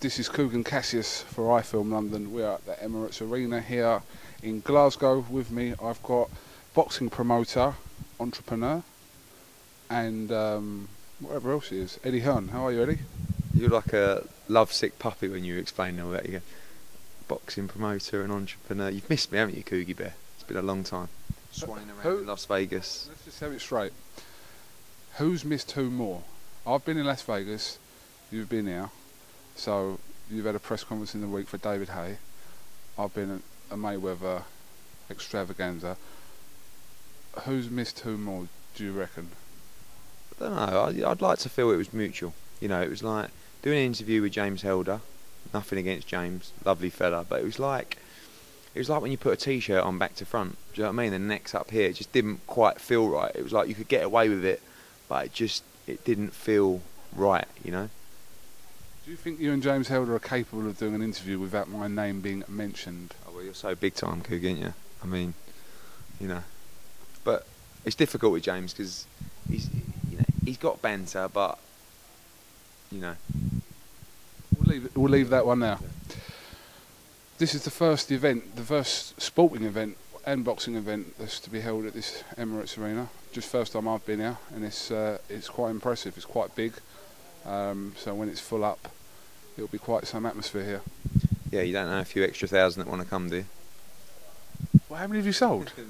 This is Kugan Cassius for iFilm London. We're at the Emirates Arena here in Glasgow. With me, I've got boxing promoter, entrepreneur, and um, whatever else he is. Eddie Hearn. How are you, Eddie? You're like a lovesick puppy when you explain all that. You go, boxing promoter and entrepreneur. You've missed me, haven't you, Coogie Bear? It's been a long time. Swanning around Who- in Las Vegas. Let's just have it straight. Who's missed who more? I've been in Las Vegas. You've been here. So you've had a press conference in the week for David Haye. I've been at a Mayweather extravaganza. Who's missed who more? Do you reckon? I don't know. I, I'd like to feel it was mutual. You know, it was like doing an interview with James Helder. Nothing against James, lovely fella, but it was like it was like when you put a t-shirt on back to front. Do you know what I mean? The neck's up here. It just didn't quite feel right. It was like you could get away with it, but it just it didn't feel right. You know. Do you think you and James Helder are capable of doing an interview without my name being mentioned? Oh, well, you're so big time, Coog, aren't you? I mean, you know, but it's difficult with James because he's, you know, he's got banter, but you know, We'll leave, we'll leave that one now. This is the first event, the first sporting event and boxing event that's to be held at this Emirates Arena. Just first time I've been here, and it's uh, it's quite impressive. It's quite big, um, so when it's full up, it'll be quite some atmosphere here. yeah, you don't know a few extra thousand that want to come, do you? Well, how many have you sold?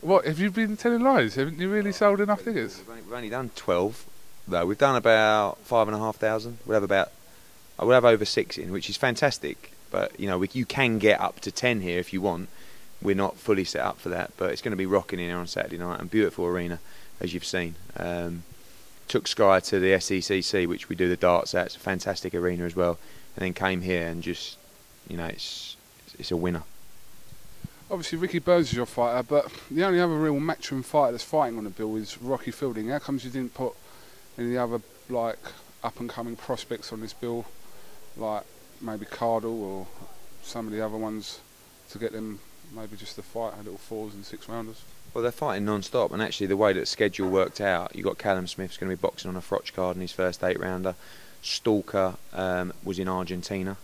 What have you been telling lies? Haven't you really sold enough tickets? We've only, we've only done twelve, though. We've done about five and a half thousand. We'll have about, uh, we'll have over six in, which is fantastic. But you know, we, you can get up to ten here if you want. We're not fully set up for that, but it's going to be rocking in here on Saturday night and beautiful arena, as you've seen. Um, took Sky to the SECC, which we do the darts at. It's a fantastic arena as well, and then came here and just, you know, it's it's a winner. Obviously, Ricky Burns is your fighter, but the only other real matchroom fighter that's fighting on the bill is Rocky Fielding. How comes you didn't put any other like up and coming prospects on this bill, like maybe Cardle or some of the other ones, to get them maybe just to fight a little fours and six rounders? Well, they're fighting non-stop, and actually, the way that the schedule worked out, you got Callum Smith's going to be boxing on a Froch card in his first eight-rounder. Stalker um, was in Argentina,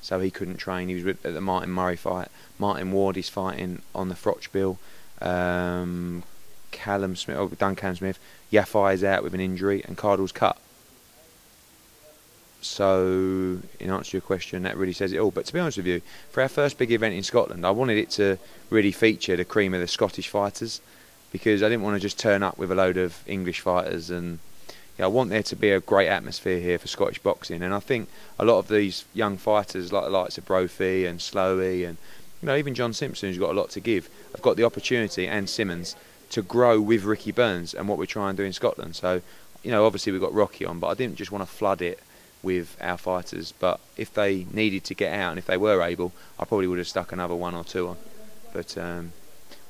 so he couldn't train. He was at the Martin Murray fight. Martin Ward is fighting on the Froch bill. Um, Callum Smith, oh, done Smith. Yafai is out with an injury, and Cardle's cut. So, in answer to your question, that really says it all. But to be honest with you, for our first big event in Scotland, I wanted it to really feature the cream of the Scottish fighters because I didn't want to just turn up with a load of English fighters and you know, I want there to be a great atmosphere here for Scottish boxing and I think a lot of these young fighters like the likes of Brophy and Slowey and you know even John Simpson who's got a lot to give have got the opportunity and Simmons to grow with Ricky Burns and what we're trying to do in Scotland so you know obviously we've got Rocky on but I didn't just want to flood it with our fighters but if they needed to get out and if they were able I probably would have stuck another one or two on but um,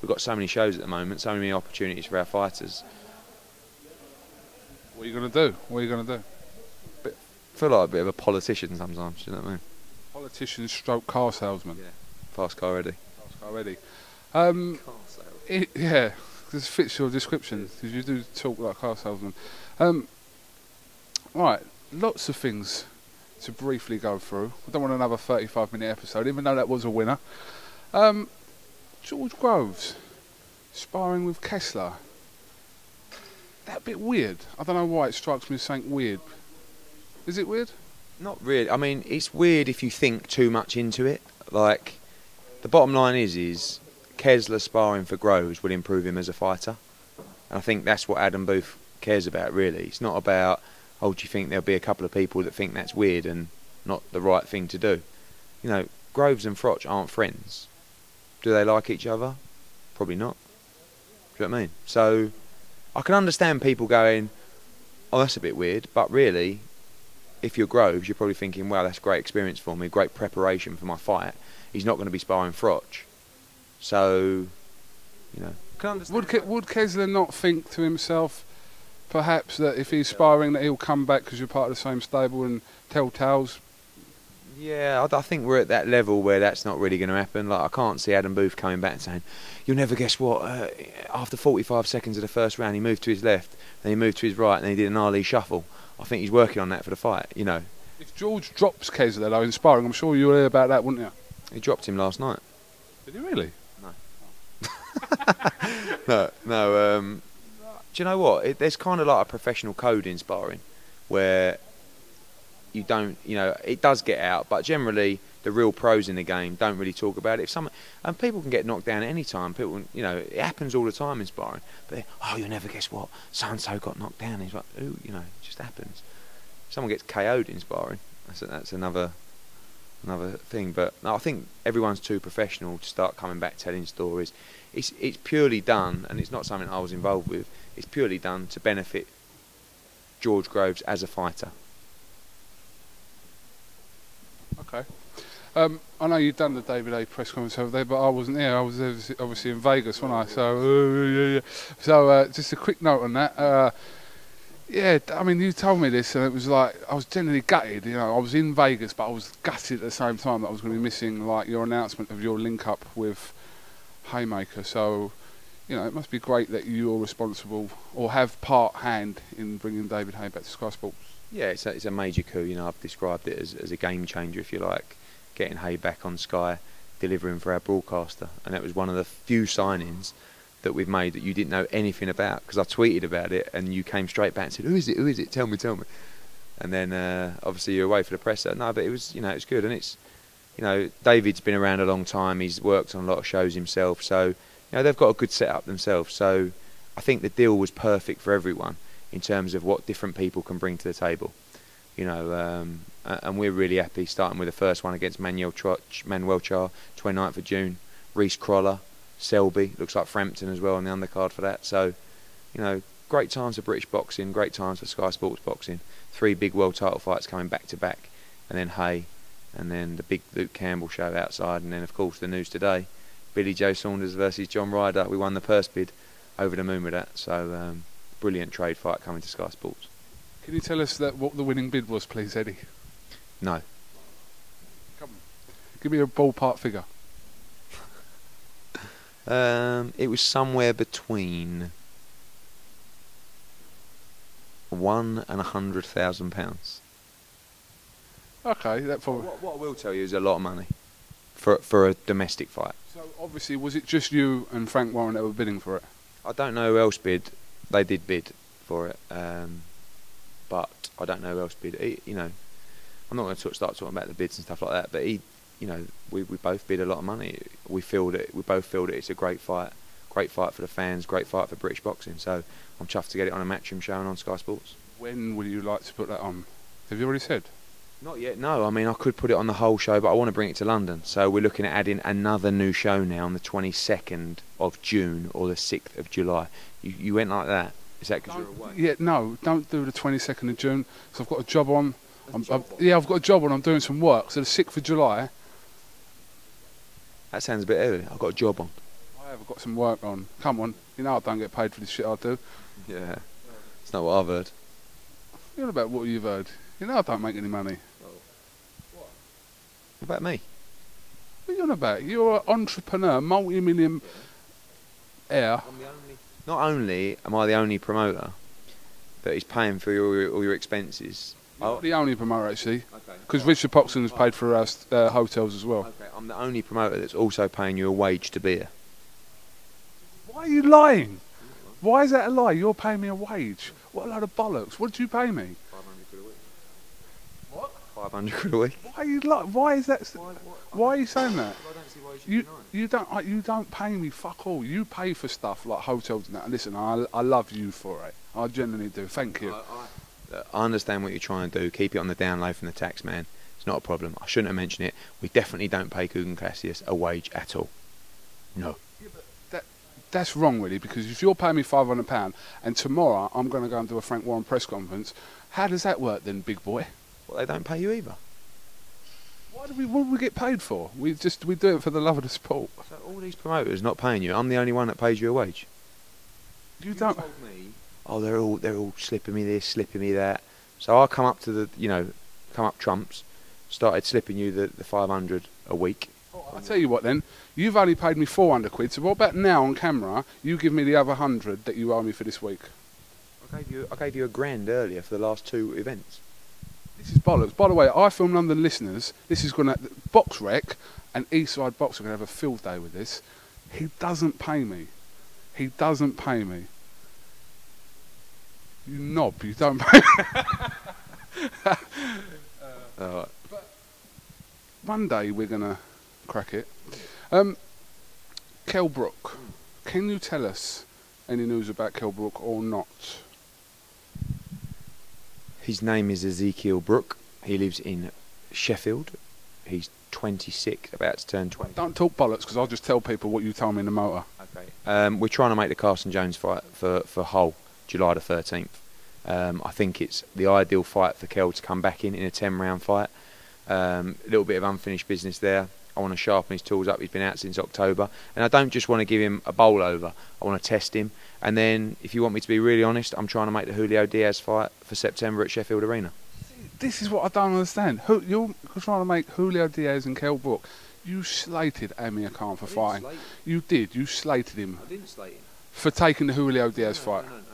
we've got so many shows at the moment, so many opportunities for our fighters. What are you going to do? What are you going to do? I feel like a bit of a politician sometimes. You know what I mean? Politician, stroke car salesman. Yeah, Fast car ready. Already. Um, it, yeah, this fits your description because you do talk like car salesman. Um, right, lots of things to briefly go through. I don't want another 35 minute episode, even though that was a winner. Um, George Groves sparring with Kessler. That bit weird. I don't know why it strikes me as something weird. Is it weird? Not really. I mean, it's weird if you think too much into it. Like, the bottom line is, is Kessler sparring for Groves will improve him as a fighter, and I think that's what Adam Booth cares about. Really, it's not about oh, do you think there'll be a couple of people that think that's weird and not the right thing to do? You know, Groves and Froch aren't friends. Do they like each other? Probably not. Do you know what I mean? So, I can understand people going, oh, that's a bit weird, but really, if you're Groves, you're probably thinking, wow, that's great experience for me, great preparation for my fight. He's not going to be sparring Froch. So, you know, can understand. Would Ke- would Kessler not think to himself, perhaps that if he's sparring, that he'll come back because you're part of the same stable and tell tales? Yeah, I, I think we're at that level where that's not really going to happen. Like I can't see Adam Booth coming back and saying, "You'll never guess what." Uh, after 45 seconds of the first round, he moved to his left, then he moved to his right, and then he did an Ali shuffle. I think he's working on that for the fight. You know, If George drops Kessler though in sparring, I'm sure you'll hear about that, wouldn't you? he dropped him last night. Did he really? no, no. Um, do you know what? It, there's kind of like a professional code in sparring, where you don't, you know, it does get out, but generally the real pros in the game don't really talk about it. If someone and people can get knocked down at any time. People, you know, it happens all the time in sparring. But oh, you'll never guess what? So and so got knocked down. He's like, ooh, you know, it just happens. Someone gets KO'd in sparring. That's that's another another thing. But no, I think everyone's too professional to start coming back telling stories. It's it's purely done, and it's not something I was involved with. It's purely done to benefit George Groves as a fighter. Okay. Um, I know you've done the David Haye press conference over there, but I wasn't there. I was obviously- in Vegas, wasn't I? So, uh. So, uh, just a quick note on that. Uh, yeah, I mean, you told me this, and it was like I was genuinely gutted. You know, I was in Vegas, but I was gutted at the same time that I was going to be missing like your announcement of your link up with Haymaker. So, you know, it must be great that you're responsible or have part hand in bringing David Haye back to Sky Sports. Yeah, it's a, it's a major coup. You know, I've described it as, as a game changer, if you like. Getting Haye back on Sky, delivering for our broadcaster, and that was one of the few signings that we've made that you didn't know anything about because I tweeted about it and you came straight back and said, "Who is it? Who is it? Tell me, tell me." And then uh, obviously you're away for the presser. No, but it was you know it's good and it's you know David's been around a long time. He's worked on a lot of shows himself, so you know they've got a good setup themselves. So I think the deal was perfect for everyone in terms of what different people can bring to the table. You know, um, and we're really happy starting with the first one against Manuel Troch, Manuel Charr, 29th of June. Rees Crolla, Selby, looks like Frampton as well on the undercard for that. So, you know, great times for British boxing, great times for Sky Sports boxing. Three big world title fights coming back to back, and then Haye, and then the big Luke Campbell show outside, and then of course the news today, Billy Joe Saunders versus John Ryder. We won the purse bid, over the moon with that. So um, brilliant trade fight coming to Sky Sports. Can you tell us that what the winning bid was, please, Eddie? No, Come on. Give me a ballpark figure. Um, it was somewhere between one and a hundred thousand pounds. Okay, that probably. What, what I will tell you is a lot of money for for a domestic fight. So obviously, was it just you and Frank Warren that were bidding for it? I don't know who else bid. They did bid for it, um, but I don't know who else bid. He, you know, I'm not going to start talking about the bids and stuff like that. But he, you know, we, we both bid a lot of money. We feel that we both feel that it's a great fight, great fight for the fans, great fight for British boxing. So I'm chuffed to get it on a Matchroom show and on Sky Sports. When would you like to put that on? Have you already said? Not yet, no. I mean, I could put it on the whole show, but I want to bring it to London. So we're looking at adding another new show now on the 22nd of June or the 6th of July. You, you went like that? Is that because you're away? Yeah, no, don't do the 22nd of June. So I've got a job on. I'm, I'm- yeah, I've got a job on. I'm doing some work. So the 6th of July, That sounds a bit early. I've got a job on. I have got some work on. Come on, you know I don't get paid for the shit I do. Yeah. It's not what I've heard. You know about what you've heard. You know I don't make any money. What about me? What are you on about? You're an entrepreneur, multi-million heir. Not only am I the only promoter that is paying for all your, all your expenses. You're not the only promoter actually, Okay. because Richard Poxon has paid for our uh, hotels as well. Okay, I'm the only promoter that's also paying you a wage to be here. Why are you lying? Why is that a lie? You're paying me a wage. What a load of bollocks. What did you pay me? 500 quid a week. What? 500 quid a week. Why are you li- Why is that? s- Why are you saying that? I why You you don't uh, you don't pay me fuck all. You pay for stuff like hotels and that. Listen, I I love you for it. I genuinely do. Thank you. Look, I understand what you're trying to do. Keep it on the down low from the tax man. It's not a problem. I shouldn't have mentioned it. We definitely don't pay Kugan Cassius a wage at all. No. That's wrong, really, because if you're paying me five hundred pound and tomorrow I'm going to go and do a Frank Warren press conference, how does that work then, big boy? Well, they don't pay you either. Why do we what do we get paid for? We just we do it for the love of the sport. So all these promoters not paying you. I'm the only one that pays you a wage. You don't. told me, oh, they're all they're all slipping me this, slipping me that. So I come up to the, you know, come up trumps, started slipping you the, the 500 a week. Oh, I'll tell you what then, you've only paid me 400 quid, so what about now on camera, you give me the other 100 that you owe me for this week? I gave you I gave you a grand earlier for the last two events. This is bollocks. By the way, iFilm London listeners, this is going to, Box Rec and Eastside Box are going to have a field day with this. He doesn't pay me. He doesn't pay me. You knob, you don't pay Alright. One day we're going to crack it. Um, Kell Brook, can you tell us any news about Kell Brook or not? His name is Ezekiel Brook. He lives in Sheffield. He's 26, about to turn 20. Don't talk bollocks because I'll just tell people what you told me in the motor. Okay. Um, we're trying to make the Carson Jones fight for, for Hull, July the 13th. Um, I think it's the ideal fight for Kell to come back in in a 10 round fight. Um, a little bit of unfinished business there. I want to sharpen his tools up. He's been out since October. And I don't just want to give him a bowl over, I want to test him. And then, if you want me to be really honest, I'm trying to make the Julio Diaz fight for September at Sheffield Arena. This is what I don't understand. You're trying to make Julio Diaz and Kell Brook. You slated Amir Khan for fighting. You did. You slated him I didn't slate him. for taking the Julio Diaz fight. listen.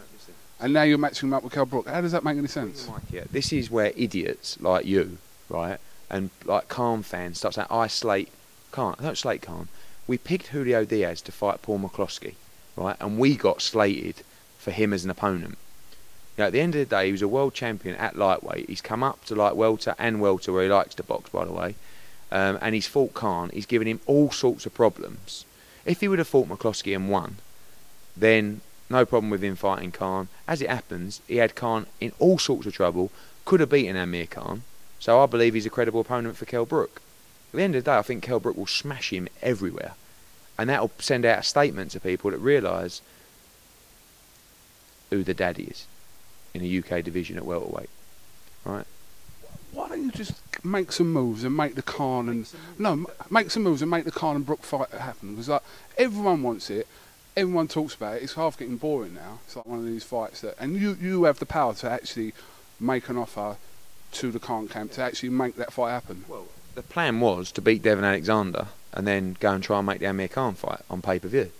And now you're matching him up with Kell Brook. How does that make any sense? This is where idiots like you, right, and like Khan fans start saying, I slate Khan. I don't slate Khan. We picked Julio Diaz to fight Paul McCloskey, right, and we got slated for him as an opponent. You know, at the end of the day, he was a world champion at lightweight. He's come up to light welter and welter, where he likes to box, by the way, um, and he's fought Khan. He's given him all sorts of problems. If he would have fought McCloskey and won, then no problem with him fighting Khan. As it happens, he had Khan in all sorts of trouble, could have beaten Amir Khan, so I believe he's a credible opponent for Kell Brook. At the end of the day, I think Kell Brook will smash him everywhere, and that'll send out a statement to people that realise who the daddy is in a UK division at welterweight. Right? Why don't you just make some moves and make the Khan and no, make some moves and make the Khan and Brook fight happen? Because like everyone wants it, everyone talks about it. It's half getting boring now. It's like one of these fights that, and you you have the power to actually make an offer to the Khan camp to actually make that fight happen. Well, the plan was to beat Devon Alexander and then go and try and make the Amir Khan fight on pay per view.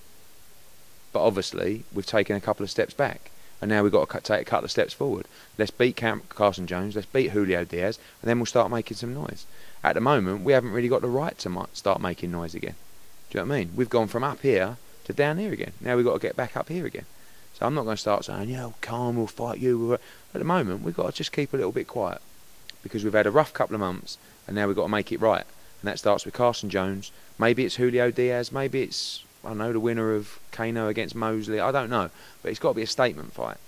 But obviously, we've taken a couple of steps back, and now we've got to take a couple of steps forward. Let's beat Cam- Carson Jones, let's beat Julio Diaz, and then we'll start making some noise. At the moment, we haven't really got the right to start making noise again. Do you know what I mean? We've gone from up here to down here again. Now we've got to get back up here again. So I'm not going to start saying, yeah, Khan will fight you. At the moment, we've got to just keep a little bit quiet because we've had a rough couple of months and now we've got to make it right. And that starts with Carson Jones. Maybe it's Julio Diaz. Maybe it's, I know, the winner of Cano against Mosley. I don't know. But it's got to be a statement fight.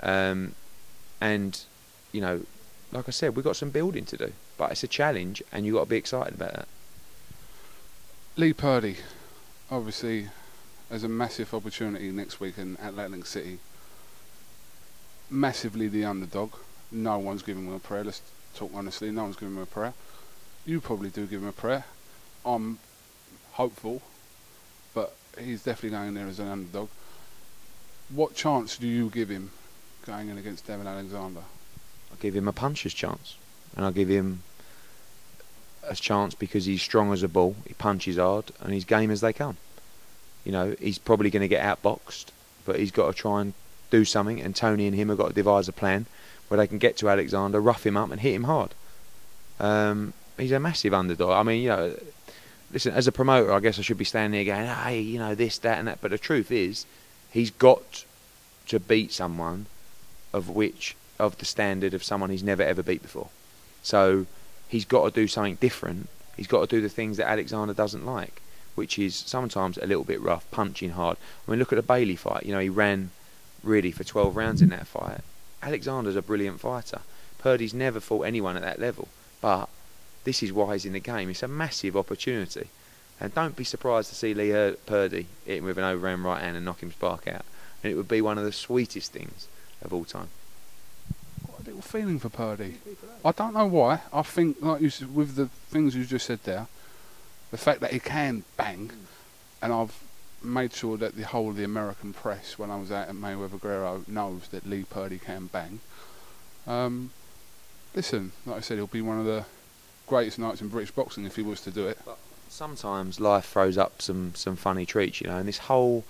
Um, and, you know, like I said, we've got some building to do. But it's a challenge and you've got to be excited about that. Lee Purdy, obviously, has a massive opportunity next week in Atlantic City. Massively the underdog. No one's giving him a prayer. Let's talk honestly. No one's giving him a prayer. You probably do give him a prayer. I'm hopeful, but he's definitely going there as an underdog. What chance do you give him going in against Devon Alexander? I'll give him a puncher's chance. And I'll give him a chance because he's strong as a bull, he punches hard, and he's game as they come. You know, he's probably going to get outboxed, but he's got to try and do something, and Tony and him have got to devise a plan where they can get to Alexander, rough him up, and hit him hard. Um, he's a massive underdog. I mean, you know, listen, as a promoter, I guess I should be standing there going, hey, you know, this, that, and that. But the truth is, he's got to beat someone of which, of the standard of someone he's never ever beat before. So he's got to do something different. He's got to do the things that Alexander doesn't like, which is sometimes a little bit rough, punching hard. I mean, look at the Bailey fight. You know, he ran really for 12 rounds in that fight. Alexander's a brilliant fighter. Purdy's never fought anyone at that level, but this is why he's in the game. It's a massive opportunity. And don't be surprised to see Lee Purdy hit him with an overhand right hand and knock him spark out. And it would be one of the sweetest things of all time. What a little feeling for Purdy. I don't know why. I think, like you said, with the things you just said there, the fact that he can bang, and I've made sure that the whole of the American press, when I was out at Mayweather Guerrero, knows that Lee Purdy can bang. Um, listen, like I said, he'll be one of the greatest nights in British boxing if he was to do it. But sometimes life throws up some some funny treats, you know. And this whole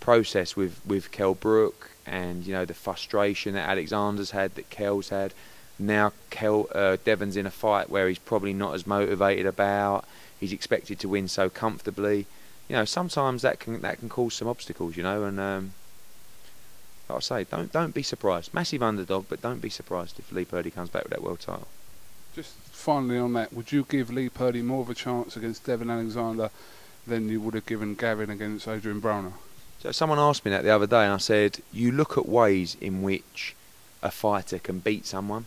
process with with Kell Brook and you know the frustration that Alexander's had, that Kell's had. Now Kell uh, Devon's in a fight where he's probably not as motivated about. He's expected to win so comfortably. You know, sometimes that can that can cause some obstacles, you know. And um, like I say, don't don't be surprised. Massive underdog, but don't be surprised if Lee Purdy comes back with that world title. Just finally on that, would you give Lee Purdy more of a chance against Devon Alexander than you would have given Gavin against Adrian Broner? So someone asked me that the other day, and I said, you look at ways in which a fighter can beat someone,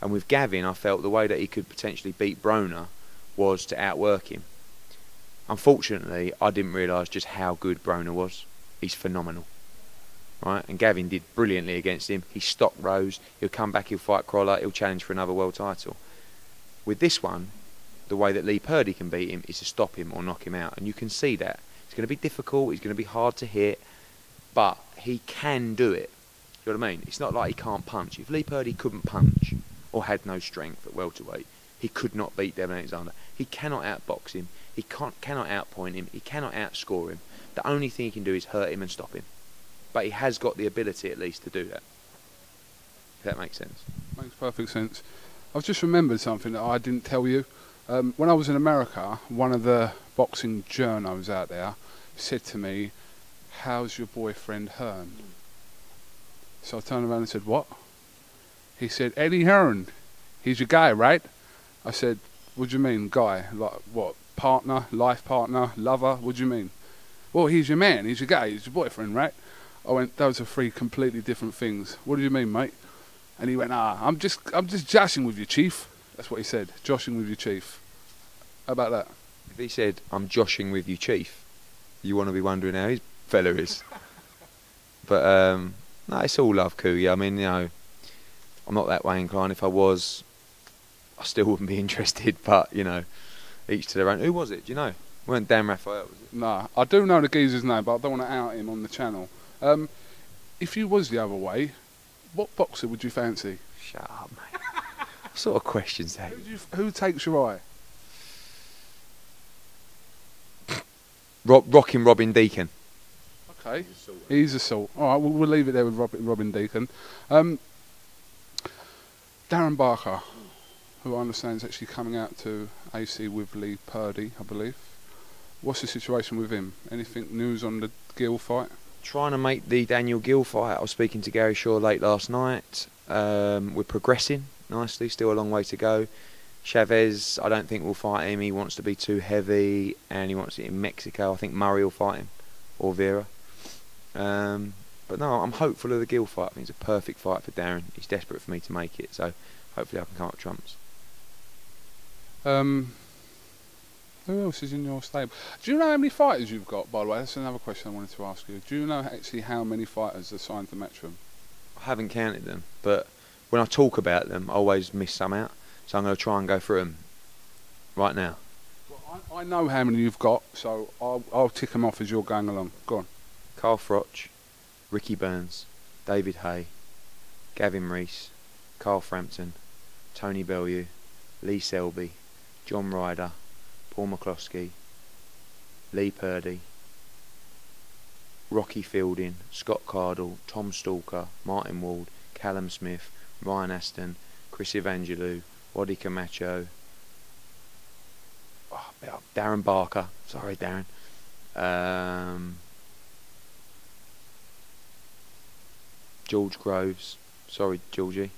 and with Gavin, I felt the way that he could potentially beat Broner was to outwork him. Unfortunately, I didn't realise just how good Broner was. He's phenomenal. Right, and Gavin did brilliantly against him. He stopped Rose. He'll come back. He'll fight Crolla. He'll challenge for another world title. With this one, the way that Lee Purdy can beat him is to stop him or knock him out, and you can see that it's going to be difficult. He's going to be hard to hit, but he can do it. You know what I mean? It's not like he can't punch. If Lee Purdy couldn't punch or had no strength at welterweight, he could not beat Devon Alexander. He cannot outbox him. He can't, cannot outpoint him. He cannot outscore him. The only thing he can do is hurt him and stop him. But he has got the ability at least to do that. If that makes sense. Makes perfect sense. I've just remembered something that I didn't tell you. Um, when I was in America, one of the boxing journos out there said to me, How's your boyfriend Hearn? So I turned around and said, What? He said, Eddie Hearn. He's your guy, right? I said, What do you mean, guy? Like, what? Partner, life partner, lover? What do you mean? Well, he's your man. He's your guy. He's your boyfriend, right? I went, Those are three completely different things. What do you mean, mate? And he went, Ah, I'm just, I'm just joshing with you, chief. That's what he said. Joshing with you, chief. How about that? If he said, I'm joshing with you, Chief, you want to be wondering how his fella is. but, um, no, it's all love, Coogie. I mean, you know, I'm not that way inclined. If I was, I still wouldn't be interested. But, you know, each to their own. Who was it? Do you know? It weren't Dan Rafael, was it? Nah, I do know the geezer's name, but I don't want to out him on the channel. Um, if you was the other way, what boxer would you fancy? Shut up, mate. what sort of questions that? Who, you, who takes your eye? Ro- rocking Robin Deakin. Okay, he's a salt. All right, we'll, we'll leave it there with Robin, Robin Deakin. Um, Darren Barker, who I understand is actually coming out to AC with Lee Purdy, I believe. What's the situation with him? Anything news on the Geale fight? Trying to make the Daniel Geale fight. I was speaking to Gary Shaw late last night. Um, we're progressing nicely, still a long way to go. Chavez, I don't think will fight him. He wants to be too heavy, and he wants it in Mexico. I think Murray will fight him, or Vera. Um, but no, I'm hopeful of the Geale fight. I think it's a perfect fight for Darren. He's desperate for me to make it, so hopefully I can come up trumps. Um, who else is in your stable? Do you know how many fighters you've got, by the way? That's another question I wanted to ask you. Do you know actually how many fighters are signed to Matchroom? I haven't counted them, but when I talk about them, I always miss some out. So I'm going to try and go through them right now. Well, I, I know how many you've got, so I'll, I'll tick them off as you're going along. Go on. Carl Froch, Ricky Burns, David Haye, Gavin Rees, Carl Frampton, Tony Bellew, Lee Selby, John Ryder, Paul McCloskey, Lee Purdy, Rocky Fielding, Scott Cardle, Tom Stalker, Martin Ward, Callum Smith, Ryan Aston, Chris Evangelou, Wadi Camacho, oh, Darren Barker, sorry Darren, um, George Groves, sorry Georgie.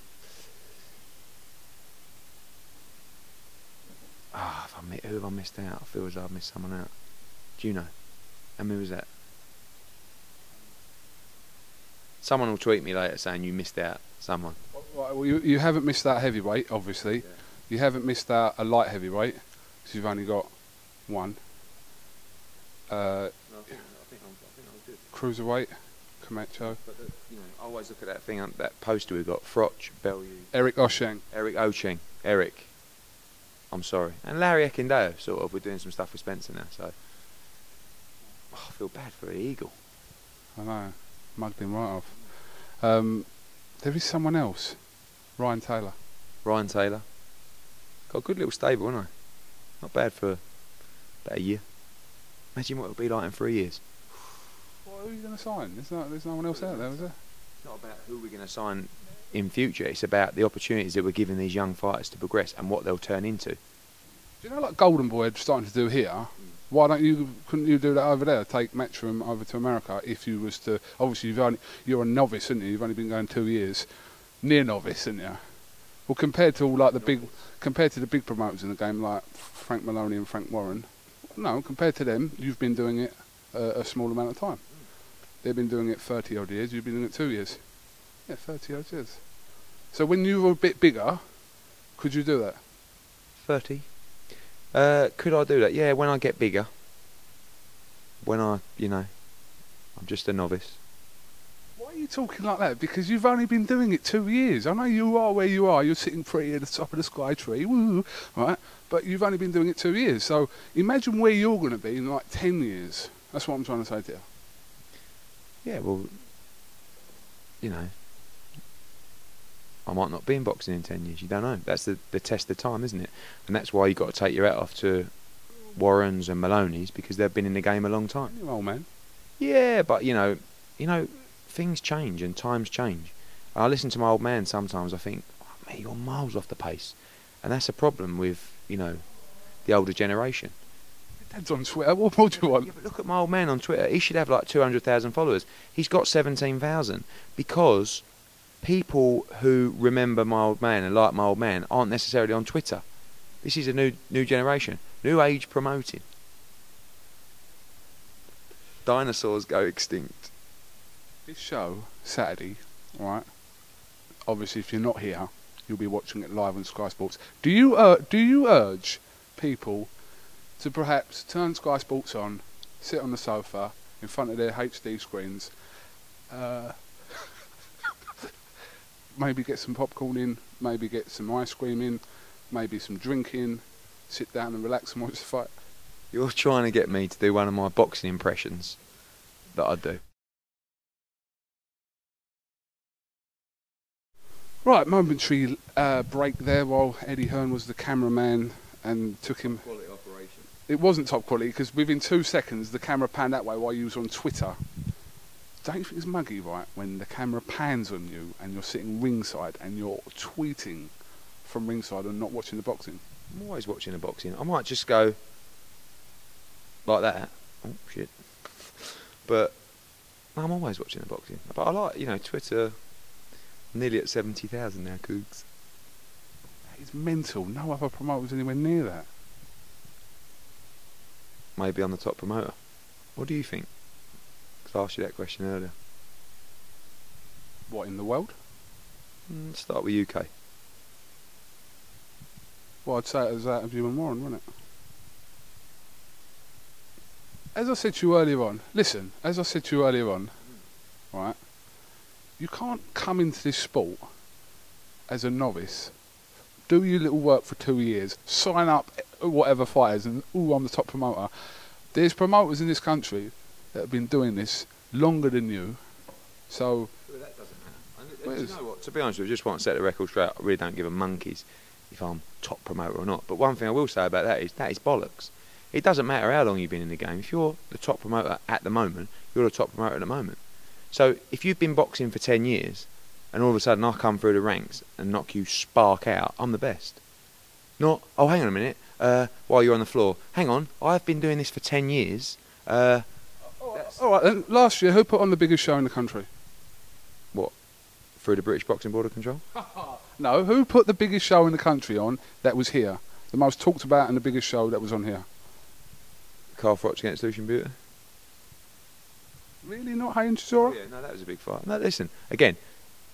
Mi- who have I missed out? I feel as though I've missed someone out. Do you know? And who was that? Someone will tweet me later saying you missed out someone. Well, you, you haven't missed out heavyweight, obviously. Yeah. You haven't missed out a light heavyweight, because you've only got one. Uh, No, I think, I think, I'm, I think I'm cruiserweight, Camacho. But the, you know, I always look at that thing, that poster we've got. Froch, Bellew, Eric Ochieng. Eric Ochieng, Eric. I'm sorry, and Larry Ekundayo. Sort of, we're doing some stuff with Spencer now, so oh, I feel bad for the Eagle. I know, mugged him right off. Um, there is someone else, Ryan Taylor. Ryan Taylor. Got a good little stable, haven't I? Not bad for about a year. Imagine what it'll be like in three years. What are you going to sign? There's no, there's no one else out there, is there? It's not about who we're going to sign in future. It's about the opportunities that we're giving these young fighters to progress and what they'll turn into. Do you know, like Golden Boy starting to do here? Why don't you? Couldn't you do that over there? Take Matchroom over to America if you was to. Obviously, you've only you're a novice, aren't you? You've only been going two years, near novice, aren't you? Well, compared to all like the big, compared to the big promoters in the game, like Frank Maloney and Frank Warren, no, compared to them, you've been doing it a, a small amount of time. They've been doing it 30 odd years. You've been doing it two years. Yeah, 30 odd years. So when you were a bit bigger, could you do that? 30. Uh, could I do that? Yeah, when I get bigger. When I, you know, I'm just a novice. Why are you talking like that? Because you've only been doing it two years. I know you are where you are. You're sitting pretty at the top of the sky tree, woo, right? But you've only been doing it two years. So imagine where you're going to be in like 10 years. That's what I'm trying to say to you. Yeah, well, you know, I might not be in boxing in 10 years. You don't know. That's the, the test of time, isn't it? And that's why you've got to take your hat off to Warrens and Maloney's because they've been in the game a long time. You're old man. Yeah, but you know, you know, things change and times change. I listen to my old man sometimes. I think, oh, mate, you're miles off the pace, and that's a problem with you know the older generation. Dad's on Twitter. What more do you want? Yeah, but look at my old man on Twitter. He should have like two hundred thousand followers. He's got seventeen thousand because people who remember my old man and like my old man aren't necessarily on Twitter. This is a new new generation, new age promoting. Dinosaurs go extinct. This show, Saturday, right? Obviously, if you're not here, you'll be watching it live on Sky Sports. Do you, uh, do you urge people to perhaps turn Sky Sports on, sit on the sofa in front of their HD screens, uh, maybe get some popcorn in, maybe get some ice cream in, maybe some drinking, sit down and relax and watch the fight? You're trying to get me to do one of my boxing impressions that I do. Right, momentary uh, break there while Eddie Hearn was the cameraman and took him. Quality operation. It wasn't top quality because within two seconds the camera panned that way while you was on Twitter. Don't you think it's muggy, right, when the camera pans on you and you're sitting ringside and you're tweeting from ringside and not watching the boxing? I'm always watching the boxing. I might just go like that. Oh shit! But I'm always watching the boxing. But I like, you know, Twitter. Nearly at seventy thousand now, Cougs. It's mental. No other promoter's anywhere near that. Maybe I'm the top promoter. What do you think? 'Cause I asked you that question earlier. What, in the world? Mm, start with UK. Well, I'd say it was that of you and Warren, wouldn't it? As I said to you earlier on, listen, as I said to you earlier on, right, you can't come into this sport as a novice, do your little work for two years, sign up whatever fighters, and ooh, I'm the top promoter. There's promoters in this country that have been doing this longer than you, so Well, that doesn't matter. You know what? To be honest with you, I just want to set the record straight. I really don't give a monkeys if I'm top promoter or not. But one thing I will say about that is that is bollocks. It doesn't matter how long you've been in the game. If you're the top promoter at the moment, you're the top promoter at the moment. So if you've been boxing for 10 years and all of a sudden I come through the ranks and knock you spark out, I'm the best. Not, oh, hang on a minute, uh, while you're on the floor, hang on, I've been doing this for 10 years. Uh, all right. Then last year, who put on the biggest show in the country? what? Through the British Boxing Board of Control? No, who put the biggest show in the country on that was here? The most talked about and the biggest show that was on here. Carl Froch against Lucian Bute? Really, not Haye and Chisora? Yeah, no, that was a big fight. No, listen, again,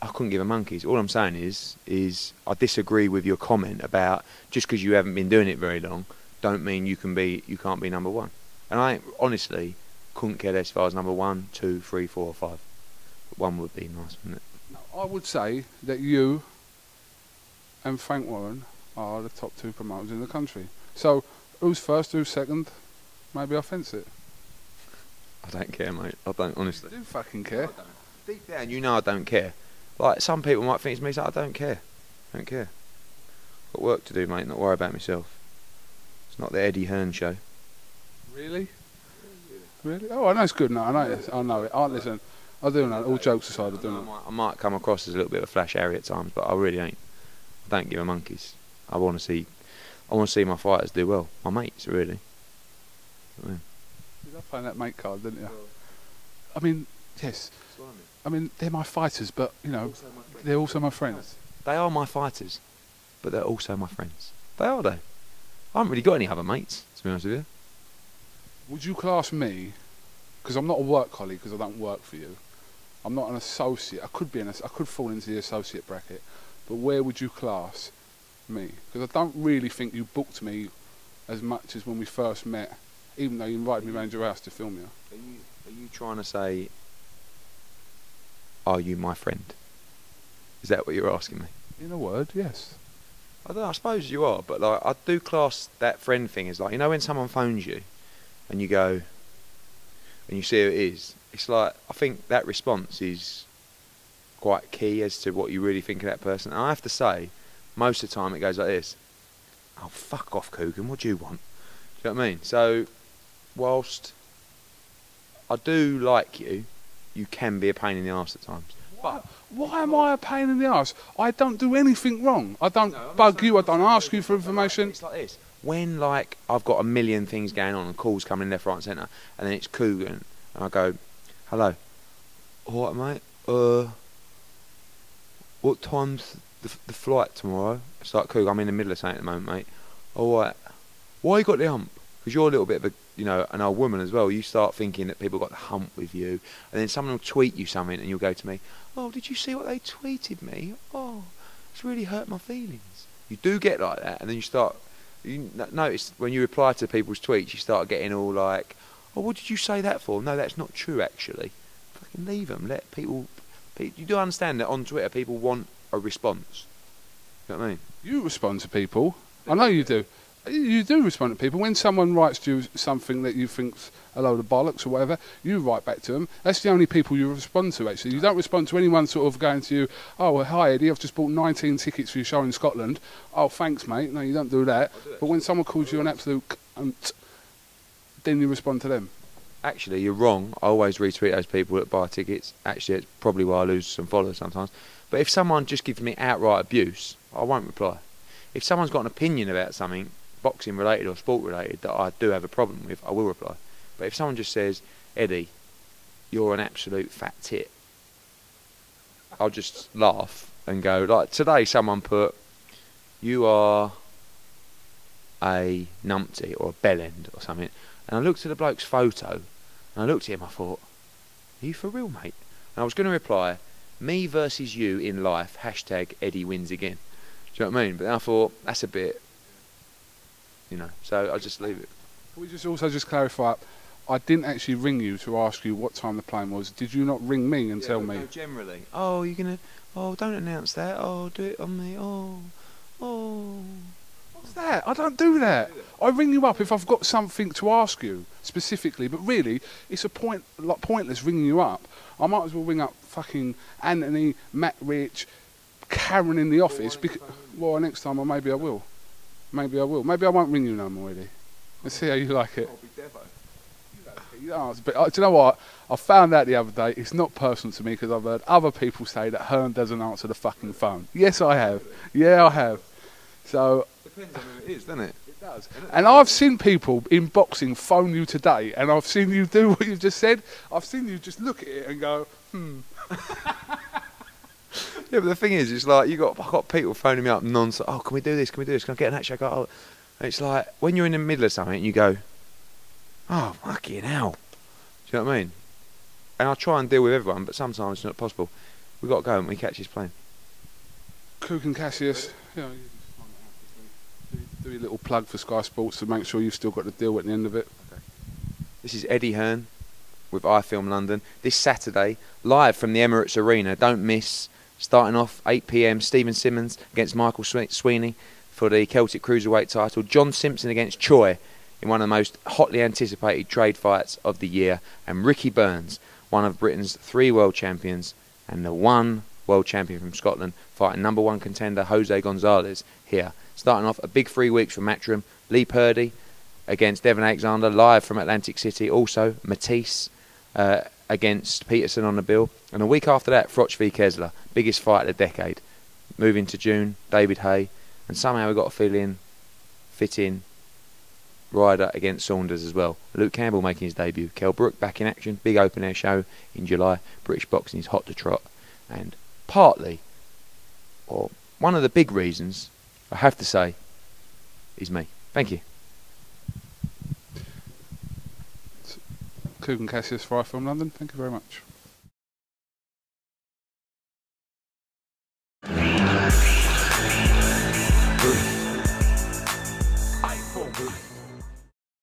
I couldn't give a monkeys. All I'm saying is, is I disagree with your comment about just because you haven't been doing it very long, don't mean you can be, you can't be number one. And I honestly couldn't care less as far as number one, two, three, four, or five. But one would be nice, wouldn't it? I would say that you and Frank Warren are the top two promoters in the country. So, who's first, who's second? Maybe I'll fence it. I don't care, mate. I don't honestly. I do fucking care. Deep down, you know I don't care. Like some people might think it's me, so I don't care. I don't care. Got work to do, mate. Not worry about myself. It's not the Eddie Hearn show. Really? Really? Oh, I know it's good. No, I know it. I know it. I listen. I do know. All jokes aside, I do I know. might, I might come across as a little bit of a flash Harry at times, but I really ain't. I don't give a monkeys. I want to see, I want to see my fighters do well. My mates, really. You love playing that mate card, didn't you? I mean, yes. I mean, they're my fighters, but you know, they're also my friends. They are my fighters, but they're also my friends. They are, though. I haven't really got any other mates, to be honest with you. Would you class me? Because I'm not a work colleague, because I don't work for you. I'm not an associate. I could be an. I could fall into the associate bracket, but where would you class me? Because I don't really think you booked me as much as when we first met, even though you invited me round your house to film you. Are you, are you trying to say, are you my friend? Is that what you're asking me? In a word, yes. I, I suppose you are, but like I do class that friend thing as like you know when someone phones you, and you go, and you see who it is. It's like I think that response is quite key as to what you really think of that person. And I have to say, most of the time it goes like this: "Oh fuck off, Kugan. What do you want?" Do you know what I mean? So, whilst I do like you, you can be a pain in the arse at times. But why am I a pain in the ass? I don't do anything wrong. I don't bug you. I don't ask you for information. It's like this. When like I've got a million things going on and calls coming left, right, and centre, and then it's Kugan, and I go, "Hello, right, mate. Uh, what time's the, the flight tomorrow?" It's like Kugan. I'm in the middle of something at the moment, mate. All right. Why you got the hump? Because you're a little bit of a, you know, an old woman as well. You start thinking that people got the hump with you, and then someone will tweet you something, and you'll go to me, "Oh, did you see what they tweeted me? Oh, it's really hurt my feelings." You do get like that, and then you start. You notice when you reply to people's tweets, you start getting all like, "Oh, what did you say that for?" No, that's not true. Actually, fucking leave them. Let people. pe- You do understand that on Twitter, people want a response. You know what I mean? You respond to people. I know you do. You do respond to people. When someone writes to you something that you think's a load of bollocks or whatever, you write back to them. That's the only people you respond to, actually. You don't respond to anyone sort of going to you, oh, well, hi, Eddie, I've just bought 19 tickets for your show in Scotland. Oh, thanks, mate. No, you don't do that. But when someone calls you an absolute cunt, then you respond to them. Actually, you're wrong. I always retweet those people that buy tickets. Actually, it's probably why I lose some followers sometimes. But if someone just gives me outright abuse, I won't reply. If someone's got an opinion about something, boxing related or sport related, that I do have a problem with, I will reply. But if someone just says, Eddie, you're an absolute fat tit, I'll just laugh and go, like today someone put, you are a numpty or a bellend or something. And I looked at the bloke's photo and I looked at him, I thought, are you for real, mate? And I was going to reply, me versus you in life, hashtag Eddie wins again. Do you know what I mean? But then I thought, that's a bit, you know, so I'll just leave it. Can we just also just clarify, I didn't actually ring you to ask you what time the plane was. Did you not ring me and tell me? generally. Oh, you're going to, oh, don't announce that. Oh, do it on me. Oh, oh. What's that? I don't do that. I ring you up if I've got something to ask you specifically, but really, it's a point like pointless ringing you up. I might as well ring up fucking Anthony, Matt Rich, Karen in the office. Because, well, next time, or maybe I will. Maybe I will. Maybe I won't ring you no more, Eddie. Let's see how you like it. A bit- uh, do you know what? I found out the other day. It's not personal to me because I've heard other people say that Hearn doesn't answer the fucking phone. Yes, I have. Yeah, I have. So Depends on who it is, doesn't it? it does. And I've seen people in boxing phone you today, and I've seen you do what you've just said. I've seen you just look at it and go, hmm. Yeah, but the thing is, it's like you got I got people phoning me up non-stop. Oh, can we do this? Can we do this? Can I get an go, oh. And it's like when you're in the middle of something, and you go, oh fucking hell. Do you know what I mean? And I try and deal with everyone, but sometimes it's not possible. We've got to go and we catch this plane. Kugan Cassius. Yeah, you do your little plug for Sky Sports to make sure you've still got the deal at the end of it. Okay. This is Eddie Hearn with iFilm London this Saturday, live from the Emirates Arena. Don't miss. Starting off 8 p.m. Stephen Simmons against Michael Sweeney for the Celtic Cruiserweight title. John Simpson against Choi in one of the most hotly anticipated trade fights of the year. And Ricky Burns, one of Britain's three world champions and the one world champion from Scotland, fighting number one contender Jose Gonzalez here Starting off a big three weeks for Matchroom. Lee Purdy against Devon Alexander live from Atlantic City. Also Matisse uh, against Peterson on the bill. And a week after that, Froch v Kessler, biggest fight of the decade. Moving to June, David Haye, and somehow we got a feeling fit in Ryder against Saunders as well. Luke Campbell making his debut. Kell Brook back in action. Big open air show in July. British boxing is hot to trot. And partly, or one of the big reasons, I have to say, is me. Thank you. Kugan Cassius Fry from London. Thank you very much.